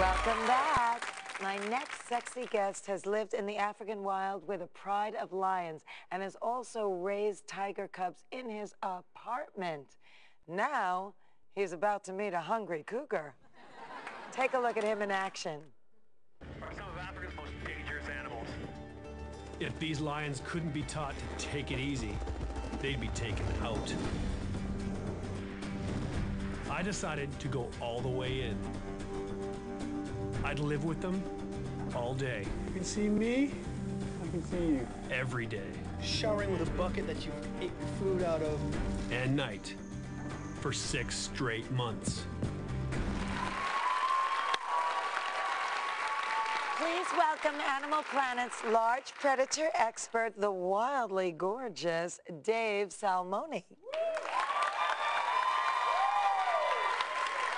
Welcome back. My next sexy guest has lived in the African wild with a pride of lions and has also raised tiger cubs in his apartment. Now, he's about to meet a hungry cougar. Take a look at him in action. are some of Africa's most dangerous animals. If these lions couldn't be taught to take it easy, they'd be taken out. I decided to go all the way in. I'd live with them all day, You can see me, I can see you. every day, showering with a bucket that you ate your food out of. and night for six straight months. Please welcome Animal Planet's large predator expert, the wildly gorgeous Dave Salmoni.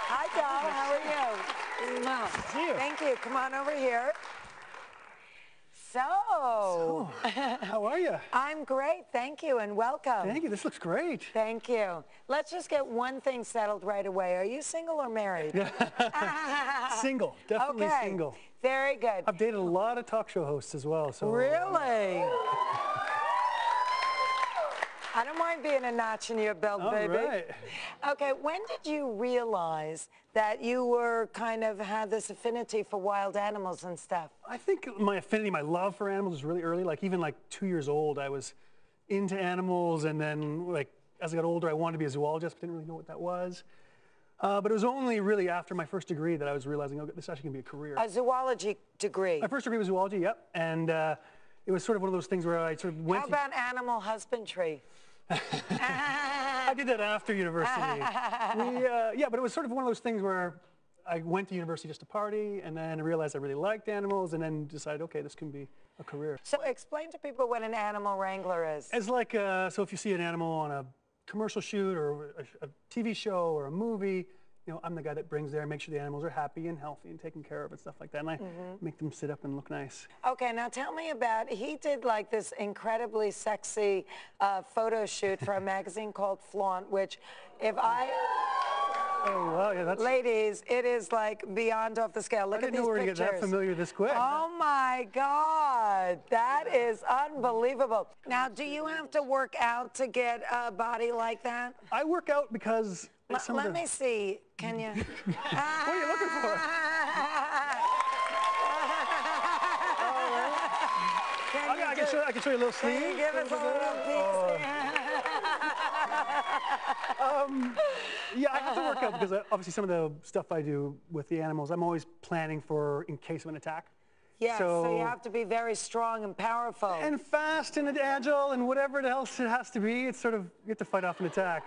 Hi, doll. How are you? Mwah. See you. Thank you. Come on over here. So, How are you? I'm great. Thank you and welcome. Thank you. This looks great. Thank you. Let's just get one thing settled right away. Are you single or married? Single, definitely okay. single. Very good. I've dated a lot of talk show hosts as well. So Really? I don't mind being a notch in your belt, All baby. right. Okay, when did you realize that you were kind of had this affinity for wild animals and stuff? I think my affinity, my love for animals was really early. Like even like two years old, I was into animals, and then like as I got older, I wanted to be a zoologist, but didn't really know what that was. Uh, but it was only really after my first degree that I was realizing, oh, this actually can be a career. A zoology degree. my first degree was zoology, yep, and uh, it was sort of one of those things where I sort of went. How about animal husbandry? I did that after university. we, uh, yeah, but it was sort of one of those things where I went to university just to party, and then I realized I really liked animals, and then decided, okay, this can be a career. So explain to people what an animal wrangler is. It's like, uh, so if you see an animal on a commercial shoot or a, a TV show or a movie, you know, I'm the guy that brings there, and make sure the animals are happy and healthy and taken care of and stuff like that, and I make them sit up and look nice. Okay, now tell me about, he did like this incredibly sexy uh, photo shoot for a magazine called Flaunt, which if I, Oh, wow, yeah, that's. ladies, it is like beyond off the scale. Look I at didn't these know we were to pictures. get that familiar this quick. Oh my God, that is unbelievable. Now, do you have to work out to get a body like that? I work out because L- let the- me see. Can you? what are you looking for? Oh, you I can show, I can show you a little sleeve. give us a little Oh. Peek? Yeah, I have to work out because uh, obviously some of the stuff I do with the animals, I'm always planning for in case of an attack. Yes, so, So- you have to be very strong and powerful. And fast and agile and whatever else it has to be, it's sort of, you have to fight off an attack.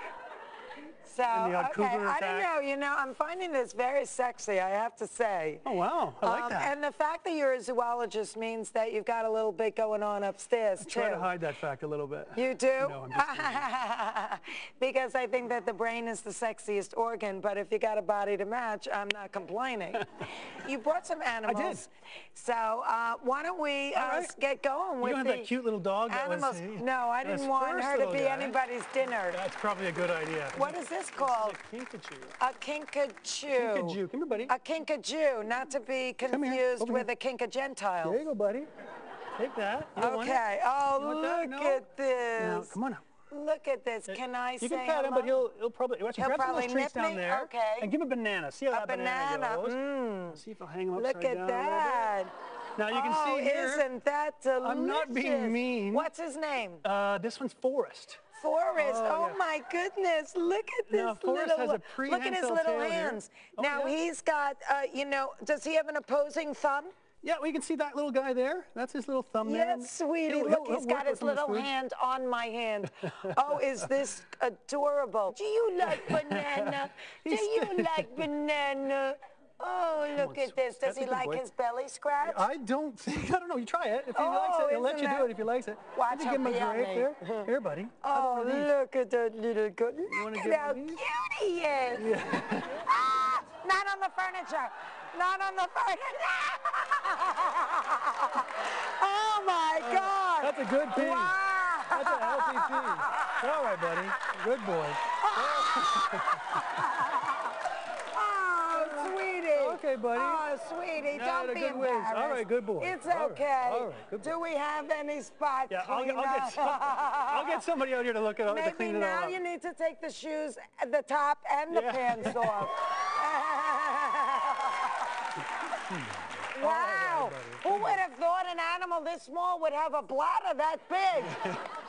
So, and the odd okay, I don't know. You know, I'm finding this very sexy. I have to say. Oh, wow, I like Um, that. And the fact that you're a zoologist means that you've got a little bit going on upstairs too. Try to hide that fact a little bit. You do? No, I'm just kidding. because I think that the brain is the sexiest organ, but if you got a body to match, I'm not complaining. you brought some animals. I did. So uh, why don't we uh, right. get going You with don't the have that cute little dog that was- animals? no, I didn't want her to be guy. anybody's dinner. That's probably a good idea. What is this called? A kinkajou. A kinkajou. Kinkajou. Come here, buddy. A kinkajou, not to be confused with a kinkagentile. There you go, buddy. Take that. You don't want it? Okay. Oh, You look No? at this. Now, come on now. Look at this. Can I You say can pat him, but he'll, he'll probably, actually He'll grab some of probably those treats nip down me? there. Okay. And give him a banana. See how A that banana, banana, goes. mm. See if I'll hang him Look upside at down a little that. Now you can oh, see here. isn't that delicious? I'm not being mean. What's his name? Uh, this one's Forrest. Forrest. Oh, Oh, yeah. my goodness. Look at this Now, little. look at his little hands. Oh, now yeah. he's got. Uh, you know, does he have an opposing thumb? Yeah, well, you can see that little guy there. That's his little thumb there. Yes, sweetie. He'll- Look, he'll- he's he'll got his with some of little hand on my hand. oh, is this adorable? Do you like banana? Do you like banana? Oh, look at this. Does he like boy. his belly scratched? I don't think, I don't know, you try it. If he likes Oh, it, he'll let you do it if he likes it. Watch give him a grape there. Here, buddy. Oh, Have one of these. look at that little wanna Look at how cute he is. ah, not on the furniture. Not on the furniture. oh, my God. That's a good pee. Wow. That's a healthy pee. All right, buddy. Good boy. Okay, buddy. Oh, sweetie, Yeah, don't be good wins. All embarrassed. right, good boy. It's All right, okay. all right, good Do we have any spot Yeah, I'll, get- I'll get some, I'll get somebody out here to look at it, to Maybe clean it now up. you need to take the shoes, the top and the Yeah. pants off. Hmm. wow. Who would have thought an animal this small would have a bladder that big?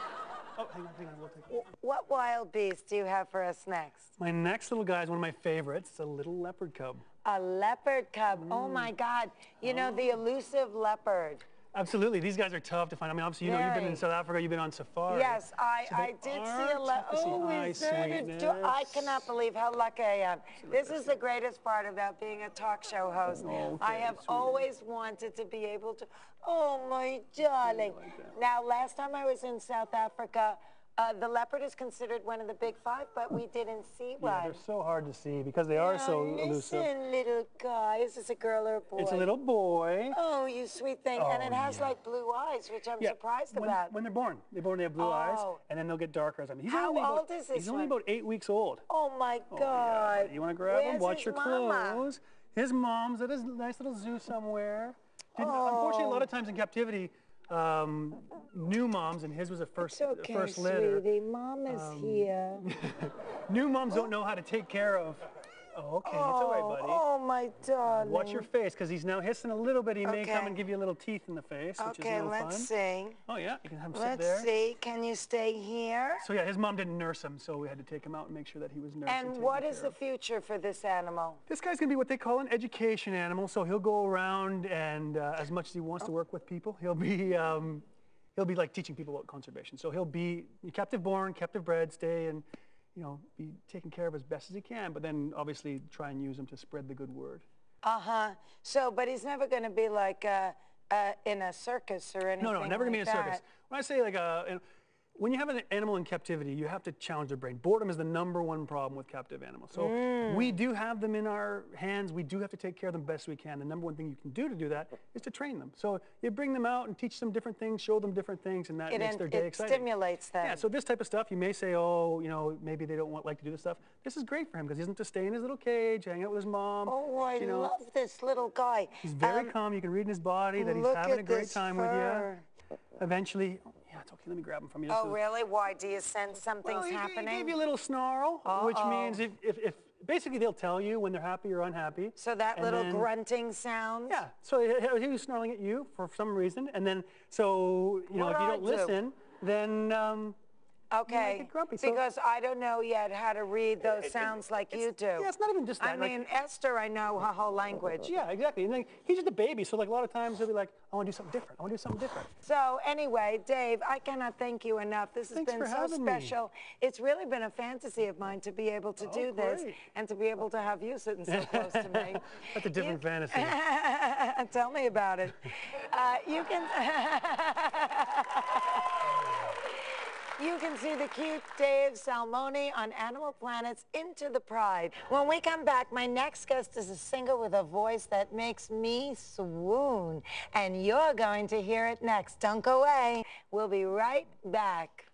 Oh, hang on, hang on, we'll take it. what wild beast do you have for us next? My next little guy is one of my favorites. It's a little leopard cub. A leopard cub. Oh Mm. my God. You know, the elusive leopard. Absolutely, these guys are tough to find. I mean, obviously, you know, you've been in South Africa, you've been on safari. Yes, I, So I did see a to. Oh, is that I cannot believe how lucky I am. This is the greatest part about being a talk show host. I Okay, have sweetie. always wanted to be able to. Oh, my darling. Now, last time I was in South Africa, uh, the leopard is considered one of the big five, but we didn't see one. Yeah, they're so hard to see because they are so Now, elusive. Listen, little guy. Is this a girl or a boy? It's a little boy. Oh, you sweet thing. and it Oh, has yeah. like blue eyes, which I'm Yeah, surprised when, about. when they're born. They're born, they have blue eyes, Oh. and then they'll get darker as I mean, he's How only about, is this He's only about eight weeks old. Oh my Oh, God! yeah. You want to grab Where's him? Watch your mama? clothes. His mom's at a nice little zoo somewhere. Didn't- Unfortunately, a lot of times in captivity, um, new moms, and his was a first, It's okay, first litter. sweetie. Mom is Um, here. New moms don't know how to take care of. Oh, okay, it's all right, buddy. Oh, my darling. Watch your face, because he's now hissing a little bit. He may come and give you a little teeth in the face, which is a Okay, little let's fun. see. Oh yeah, you can have him sit there. Let's see. Can you stay here? So yeah, his mom didn't nurse him, so we had to take him out and make sure that he was nursed. And taken what is the of. future for this animal? This guy's gonna be what they call an education animal. So he'll go around and uh, as much as he wants to work with people, he'll be um, he'll be like teaching people about conservation. So he'll be captive born, captive bred, stay and you know be taken care of as best as he can. But then obviously try and use him to spread the good word. Uh huh. So, but he's never going to be like uh, uh, in a circus or anything. No, no, never gonna be in a circus. When I say like a, an- when you have an animal in captivity, you have to challenge their brain. Boredom is the number one problem with captive animals. So Mm. we do have them in our hands. We do have to take care of them best we can. The number one thing you can do to do that is to train them. So you bring them out and teach them different things, show them different things, and that It, makes their day it exciting. stimulates them. Yeah, so this type of stuff, you may say, oh, you know, maybe they don't want like to do this stuff. This is great for him because he doesn't have to stay in his little cage, hang out with his mom. oh, I you know, love this little guy. He's very Um, calm. You can read in his body that he's having a great time fur. with you. Eventually, yeah, it's okay. Let me grab him from you. This Oh, is- really? Why? Do you sense something's well, happening? He gave you a little snarl, which means if, if, if basically they'll tell you when they're happy or unhappy. so that little then- grunting sound? Yeah. So he, was snarling at you for some reason, and then so you know if you don't do? listen, then um, Okay. get grumpy, so- because I don't know yet how to read those sounds like you do. yeah, it's not even just I that, like- mean, Esther, I know her whole language. yeah, exactly. And then he's just a baby, so like a lot of times he'll be like, I want to do something different. I want to do something different. So anyway, Dave, I cannot thank you enough. This has Thanks been for so having me. special. It's really been a fantasy of mine to be able to Oh, do this great. and to be able to have you sitting so close to me. That's a different fantasy. Tell me about it. Uh, you can. You can see the cute Dave Salmoni on Animal Planet's Into the Pride. When we come back, my next guest is a singer with a voice that makes me swoon. And you're going to hear it next. Don't go away. We'll be right back.